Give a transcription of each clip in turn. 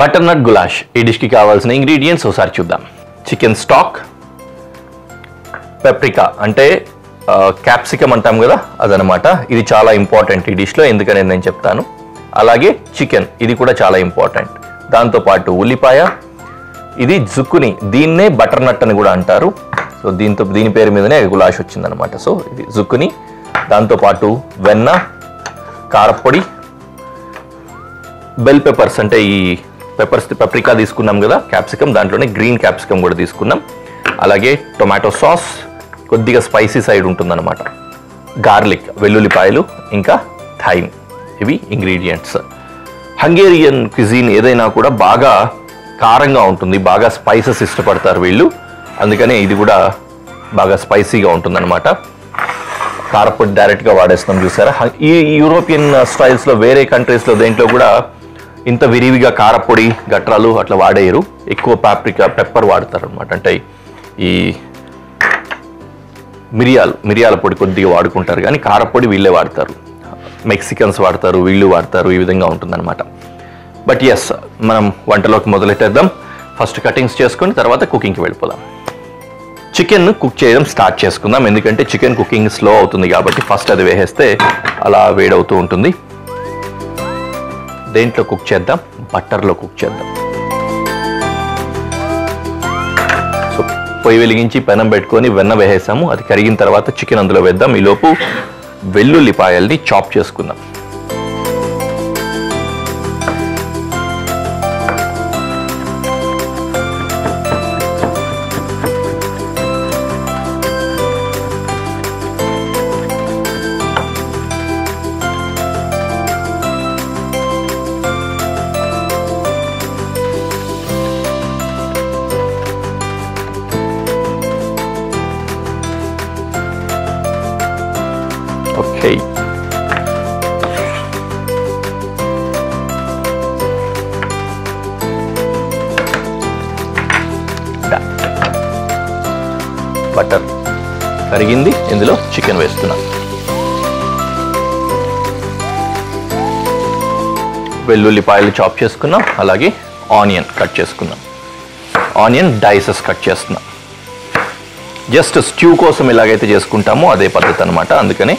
Butter నట్ గులాష్. ఈ డిష్కి కావాల్సిన ingredients ఒకసారి చూద్దాం. చికెన్ స్టాక్ పెప్రికా అంటే క్యాప్సికమ్ అంటాం కదా అదనమాట. ఇది చాలా ఇంపార్టెంట్ ఈ డిష్లో ఎందుకని నేను చెప్తాను. అలాగే చికెన్ ఇది కూడా చాలా ఇంపార్టెంట్. దాంతోపాటు ఉల్లిపాయ. ఇది జుక్కుని దీన్నే బటర్ నట్ అని కూడా అంటారు. సో దీంతో దీని పేరు మీదనే గులాష్ వచ్చిందనమాట. సో ఇది జుక్కుని దాంతోపాటు వెన్న కారప్పొడి బెల్ పెప్పర్స్ అంటే ఈ పెప్పర్స్ పెప్రికా తీసుకున్నాం కదా క్యాప్సికమ్ దాంట్లోనే గ్రీన్ క్యాప్సికమ్ కూడా తీసుకున్నాం. అలాగే టొమాటో సాస్ కొద్దిగా స్పైసీ సైడ్ ఉంటుందన్నమాట. గార్లిక్ వెల్లుల్లిపాయలు ఇంకా థైమ్ ఇవి ఇంగ్రీడియంట్స్ హంగేరియన్ క్విజీన్ ఏదైనా కూడా బాగా కారంగా ఉంటుంది బాగా స్పైసెస్ ఇష్టపడతారు వీళ్ళు. అందుకనే ఇది కూడా బాగా స్పైసీగా ఉంటుందన్నమాట. కారపొడి డైరెక్ట్గా వాడేస్తాం చూసారా? ఈ యూరోపియన్ స్టైల్స్లో వేరే కంట్రీస్లో దేంట్లో కూడా ఇంత విరివిగా కారపొడి గట్రాలు అట్లా వాడేయరు. ఎక్కువ పాప్రికా పెప్పర్ వాడతారు అనమాట అంటే ఈ మిరియాలు మిరియాల పొడి కొద్దిగా వాడుకుంటారు. కానీ కారపొడి వీళ్ళే వాడతారు. మెక్సికన్స్ వాడతారు వీళ్ళు వాడతారు ఈ విధంగా ఉంటుందన్నమాట. బట్ ఎస్ మనం వంటలోకి మొదలెట్టేద్దాం. ఫస్ట్ కటింగ్స్ చేసుకొని తర్వాత కుకింగ్కి వెళ్ళిపోదాం. చికెన్ కుక్ చేయడం స్టార్ట్ చేసుకుందాం. ఎందుకంటే చికెన్ కుకింగ్ స్లో అవుతుంది కాబట్టి ఫస్ట్ అది వేసేస్తే అలా వేడవుతూ ఉంటుంది. దేంట్లో కుక్ చేద్దాం? బట్టర్లో కుక్ చేద్దాం. సో పొయ్యి వెలిగించి పెనం పెట్టుకొని వెన్న వేసేసాము. అది కరిగిన తర్వాత చికెన్ అందులో వేద్దాం. ఈలోపు వెల్లుల్లిపాయల్ని చాప్ చేసుకుందాం. ఓకే బటర్ కరిగింది ఇందులో చికెన్ వేస్తున్నా. వెల్లుల్లిపాయలు చాప్ చేసుకున్నాం అలాగే ఆనియన్ కట్ చేసుకున్నాం. ఆనియన్ డైసెస్ కట్ చేస్తున్నాం. జస్ట్ స్ట్యూ కోసం ఎలాగైతే చేసుకుంటామో అదే పద్ధతి అనమాట అందుకని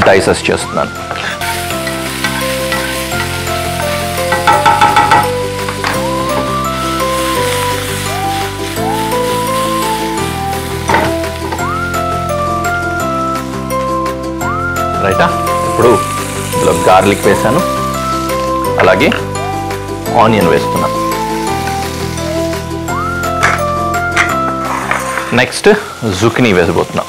డైసెస్ చేస్తున్నాను. రైటా? ఇప్పుడు ఇందులో గార్లిక్ వేసాను అలాగే ఆనియన్ వేస్తున్నాను. నెక్స్ట్ జుకినీ వేసబోతున్నాం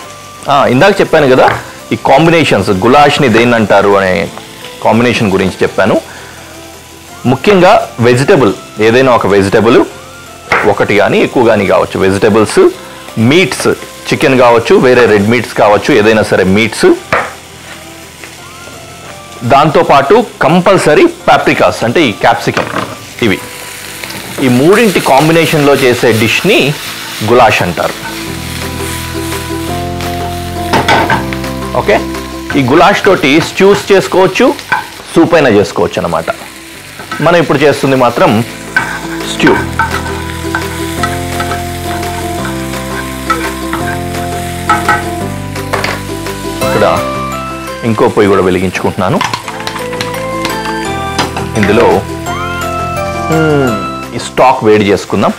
ఇందాక చెప్పాను కదా ఈ కాంబినేషన్స్ గులాష్ని దేని అంటారు అనే కాంబినేషన్ గురించి చెప్పాను. ముఖ్యంగా వెజిటబుల్ ఏదైనా ఒక వెజిటబుల్ ఒకటి కానీ ఎక్కువ కానీ కావచ్చు. వెజిటబుల్స్ మీట్స్ చికెన్ కావచ్చు వేరే రెడ్ మీట్స్ కావచ్చు ఏదైనా సరే మీట్స్. దాంతోపాటు కంపల్సరీ పాప్రికాస్ అంటే ఈ క్యాప్సికమ్ ఇవి. ఈ మూడింటి కాంబినేషన్లో చేసే డిష్ని గులాష్ అంటారు. ఓకే? ఈ గులాష్ తోటి స్ట్యూస్ చేసుకోవచ్చు సూప్ అయినా చేసుకోవచ్చు అనమాట మనం ఇప్పుడు చేస్తుంది మాత్రం స్ట్యూ ఇక్కడ ఇంకో పొయ్యి కూడా వెలిగించుకుంటున్నాను. ఇందులో ఈ స్టాక్ వేడి చేసుకుందాం.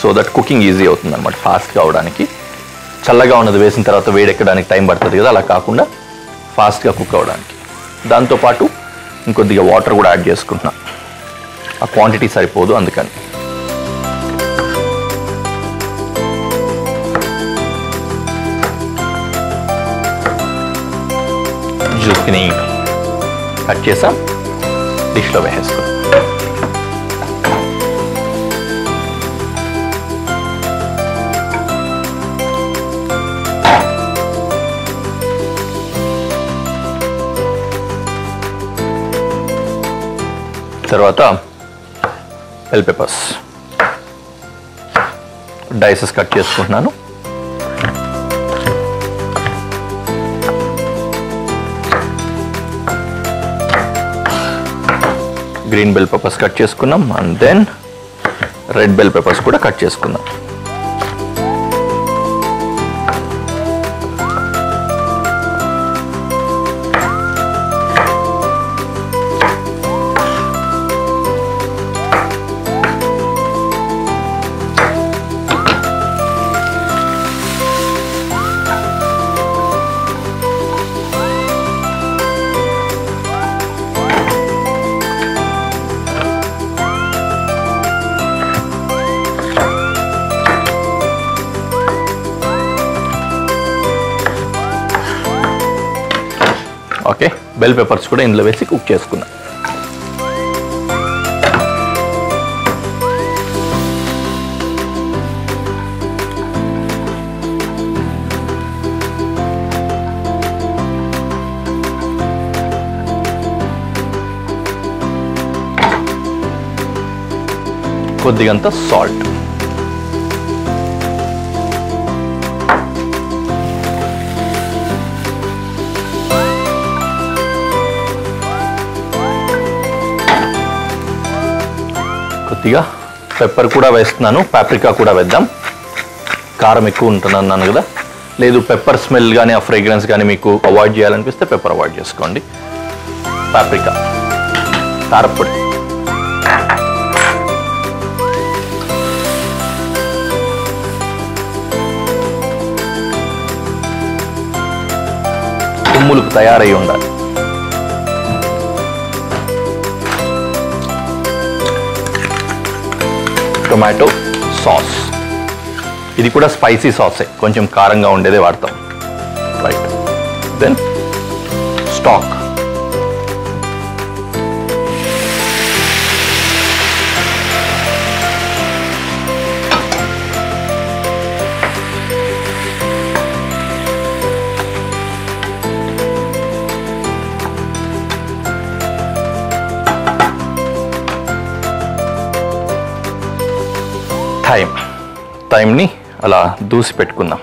సో దట్ కుకింగ్ ఈజీ అవుతుంది అనమాట ఫాస్ట్గా అవడానికి చల్లగా ఉన్నది వేసిన తర్వాత వేడెక్కడానికి టైం పడుతుంది కదా అలా కాకుండా ఫాస్ట్గా కుక్ అవ్వడానికి. దాంతోపాటు ఇంకొద్దిగా వాటర్ కూడా యాడ్ చేసుకుంటున్నా. ఆ క్వాంటిటీ సరిపోదు అందుకని. జ్యూస్ని కట్ చేసాం డిష్లో వేసేసుకున్నాం. తర్వాత ఎల్ పెప్పర్స్ డైసెస్ కట్ చేసుకుంటున్నాను. గ్రీన్ బెల్ పెప్పర్స్ కట్ చేసుకున్నాం. And then red bell peppers కూడా కట్ చేసుకున్నాం. బెల్ పెప్పర్స్ కూడా ఇందులో వేసి కుక్ చేసుకున్నా. కొద్దిగంత సాల్ట్. కొద్దిగా పెప్పర్ కూడా వేస్తున్నాను పాప్రికా కూడా వేద్దాం. కారం ఎక్కువ ఉంటుంది అన్నాను కదా. లేదు పెప్పర్ స్మెల్ కానీ ఆ ఫ్రేగ్రెన్స్ కానీ మీకు అవాయిడ్ చేయాలనిపిస్తే పెప్పర్ అవాయిడ్ చేసుకోండి. పాప్రికా కారపొడి. తుమ్ములకు తయారై ఉండాలి. Tomato sauce. ఇది కూడా స్పైసీ సాసే. కొంచెం కారంగా ఉండేదే వాడతాం. రైట్ దెన్ స్టాక్ టైం టైంని అలా దూసి పెట్టుకుందాం.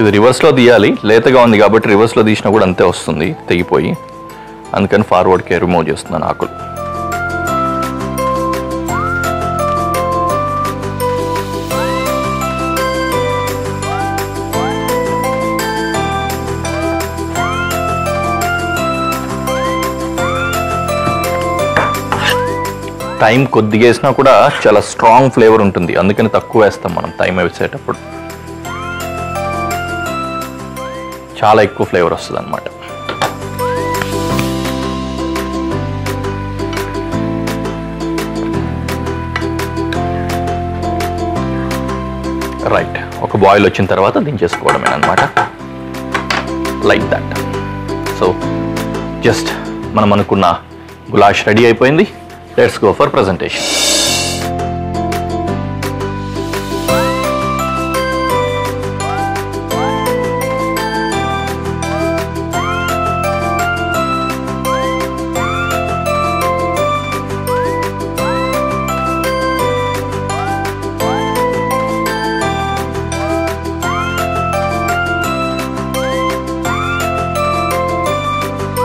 ఇది రివర్స్లో తీయాలి. లేతగా ఉంది కాబట్టి రివర్స్లో తీసినా కూడా అంతే వస్తుంది. తెగిపోయి. అందుకని ఫార్వర్డ్కే రిమూవ్ చేస్తున్నాను ఆకులు. టైం కొద్దిగా వేసినా కూడా చాలా స్ట్రాంగ్ ఫ్లేవర్ ఉంటుంది. అందుకని తక్కువ వేస్తాం మనం టైం వేసేటప్పుడు. చాలా ఎక్కువ ఫ్లేవర్ వస్తుంది అనమాట రైట్ ఒక బాయిల్ వచ్చిన తర్వాత దించేసుకోవడమే అనమాట లైక్ దట్ సో జస్ట్ మనం అనుకున్న గులాష్ రెడీ అయిపోయింది. Let's go for presentation.